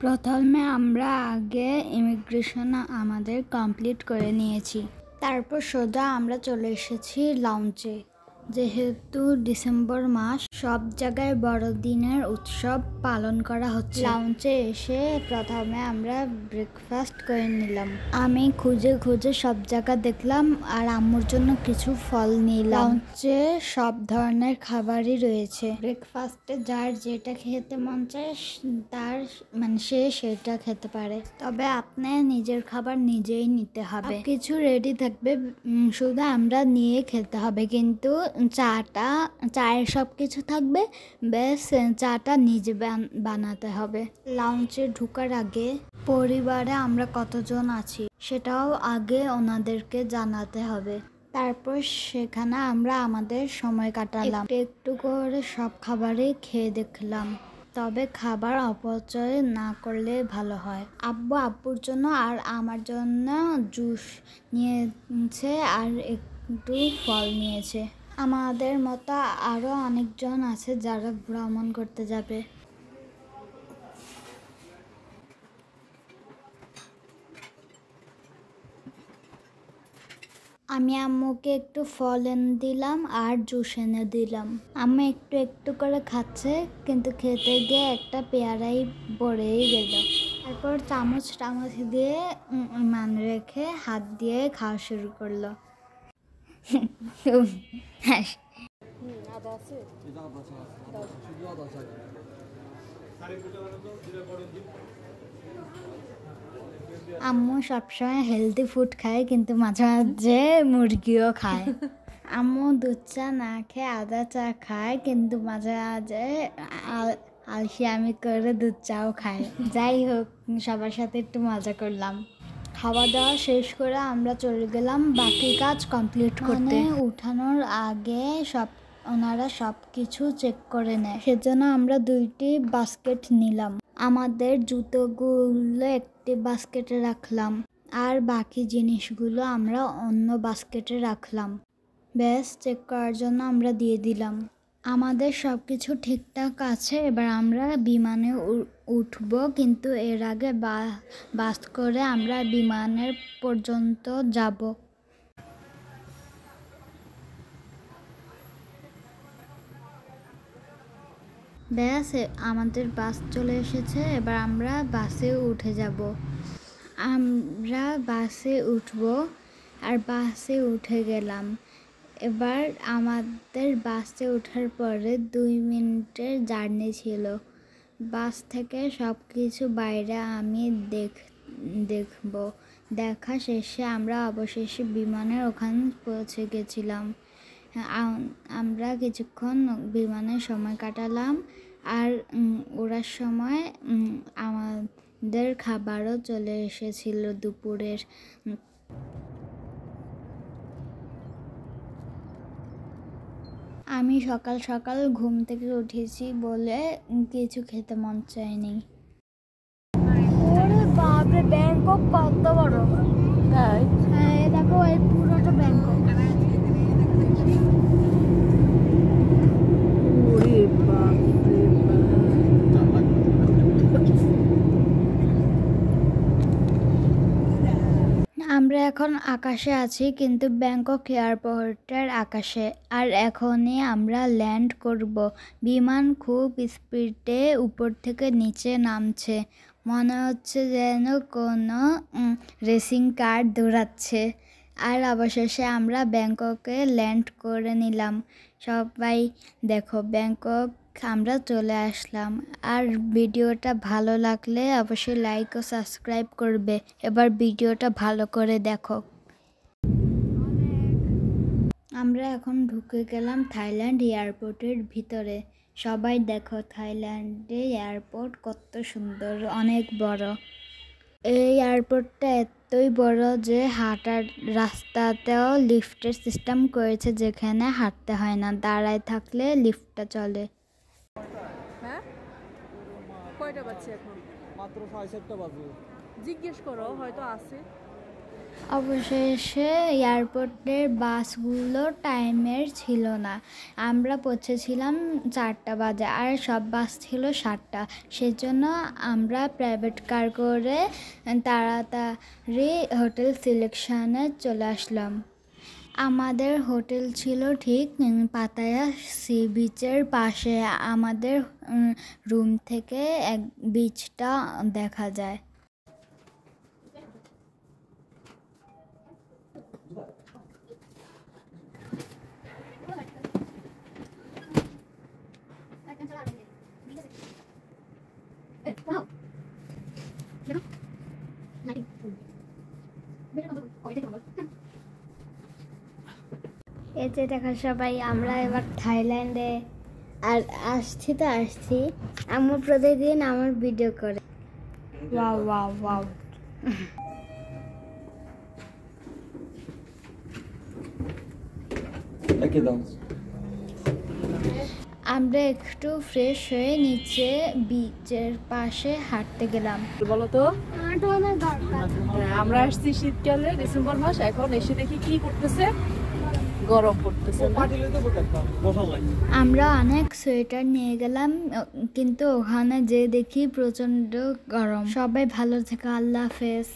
প্রথমে আমরা আগে ইমিগ্রেশন আমাদের কমপ্লিট করে নিয়েছি। তারপর সোজা আমরা চলে এসেছি লাউঞ্চে যেহেতু ডিসেম্বর মাস সব জায়গায় বড়দিনের উৎসব পালন করা হচ্ছে। লাউঞ্চে এসে প্রথমে আমরা ব্রেকফাস্ট করে নিলাম। আমি খুঁজে খুঁজে সব জায়গা দেখলাম আর আম্মুর জন্য কিছু ফল নিলাম। লাউঞ্চে সব ধরনের খাবারই রয়েছে। ব্রেকফাস্টে যার যেটা খেতে মন চায়, তার মানে সে সেটা খেতে পারে। তবে আপনার নিজের খাবার নিজেই নিতে হবে। কিছু রেডি থাকবে। শুধু আমরা নিয়ে খেতে হবে। কিন্তু চাটা, চায়ের সব কিছু থাকবে বেশ চাটা নিজে বানাতে হবে। লাউঞ্চে ঢুকার আগে পরিবারে আমরা কতজন আছি সেটাও আগে ওনাদেরকে জানাতে হবে। তারপর সেখানে আমরা আমাদের সময় কাটালাম। একটু একটু করে সব খাবারই খেয়ে দেখলাম। তবে খাবার অপচয় না করলে ভালো হয়। আব্বু আব্বুর জন্য আর আমার জন্য জুস নিয়েছে আর একটু ফল নিয়েছে। আমাদের মতো আরও অনেকজন আছে যারা ভ্রমণ করতে যাবে। আমি আম্মুকে একটু ফল এনে দিলাম আর জুস এনে দিলাম। আম্মু একটু একটু করে খাচ্ছে, কিন্তু খেতে গিয়ে একটা পেয়ারাই পড়েই গেল। তারপর চামচ টামচ দিয়ে মান রেখে হাত দিয়ে খাওয়া শুরু করল। আম্মু সবসময় হেলদি ফুড খায়, কিন্তু মাঝে মাঝে মুরগিও খায়। আম্মু দুধ চা না খেয়ে আদা চা খায়, কিন্তু মাঝে মাঝে আল- আলসিয়ামি করে দুধ চাও খায়। যাই হোক, সবার সাথে একটু মজা করলাম। খাওয়া দাওয়া শেষ করে আমরা চলে গেলাম বাকি কাজ কমপ্লিট করতে। উঠানোর আগে সব, ওনারা সব কিছু চেক করে নেয়। সেজন্য আমরা দুইটি বাস্কেট নিলাম। আমাদের জুতোগুলো একটি বাস্কেটে রাখলাম আর বাকি জিনিসগুলো আমরা অন্য বাস্কেটে রাখলাম। ব্যাস চেক করার জন্য আমরা দিয়ে দিলাম। আমাদের সব কিছু ঠিকঠাক আছে, এবার আমরা বিমানে উঠবো। কিন্তু এর আগে বাস করে আমরা বিমানের পর্যন্ত যাব। ব্যাস আমাদের বাস চলে এসেছে, এবার আমরা বাসে উঠে যাব। আমরা বাসে উঠব, আর বাসে উঠে গেলাম। এবার আমাদের বাসে ওঠার পরে দুই মিনিটের জার্নি ছিল। বাস থেকে সব কিছু বাইরে আমি দেখ, দেখব। দেখা শেষে আমরা অবশেষে বিমানের ওখানে পৌঁছে গেছিলাম। আমরা কিছুক্ষণ বিমানে সময় কাটালাম আর ওড়ার সময় আমাদের খাবারও চলে এসেছিল দুপুরের। আমি সকাল সকাল ঘুম থেকে উঠেছি বলে কিছু খেতে মন চায়নি। বাপরে ব্যাংকক কত বড়। তাই? হ্যাঁ দেখো এই পুরোটা ব্যাংকক। আমরা এখন আকাশে আছি, কিন্তু ব্যাংকক এয়ারপোর্টের আকাশে। আর এখনই আমরা ল্যান্ড করব। বিমান খুব স্পিডে উপর থেকে নিচে নামছে। মনে হচ্ছে যেন কোনো রেসিং কার দৌড়াচ্ছে। আর অবশেষে আমরা ব্যাংককে ল্যান্ড করে নিলাম। সবাই দেখো, ব্যাংকক আমরা চলে আসলাম। আর ভিডিওটা ভালো লাগলে অবশ্যই লাইক ও সাবস্ক্রাইব করবে। এবার ভিডিওটা ভালো করে দেখো। আমরা এখন ঢুকে গেলাম থাইল্যান্ড এয়ারপোর্টের ভিতরে। সবাই দেখো থাইল্যান্ডে এয়ারপোর্ট কত সুন্দর, অনেক বড়। এই এয়ারপোর্টটা এতই বড় যে হাঁটার রাস্তাতেও লিফটের সিস্টেম করেছে যেখানে হাঁটতে হয় না, দাঁড়ায় থাকলে লিফটটা চলে। হ্যাঁ? কয়টা বাজছে এখন? মাত্র সাড়ে চারটা বাজে। জিজ্ঞেস করো হয়তো আছে। অবশেষে এয়ারপোর্টের বাসগুলো টাইমের ছিল না। আমরা পৌঁছেছিলাম চারটা বাজে আর সব বাস ছিল সাতটা। সেজন্য আমরা প্রাইভেট কার করে তাড়াতাড়ি হোটেল সিলেকশানে চলে আসলাম। আমাদের হোটেল ছিল ঠিক পাতায়া সি বিচের পাশে। আমাদের রুম থেকে এক বিচটা দেখা যায়। এই যে দেখো সবাই আমরা এবার থাইল্যান্ডে আর আসছি তো আসছি। আমার প্রতিদিন আমার ভিডিও করে। ওয়াও ওয়াও ওয়াও আমরা একটু ফ্রেশ হয়ে নিচে বিচের পাশে হাঁটতে গেলাম। বলো তো হ্যাঁ, আমরা আসছি শীতকালে ডিসেম্বর মাস এখন এসে দেখি কি করতেছে। গরম পড়তেছে? আমরা অনেক সোয়েটার নিয়ে গেলাম, কিন্তু ওখানে যে দেখি প্রচণ্ড গরম সবাই ভালো থাকে, আল্লাহ হাফেজ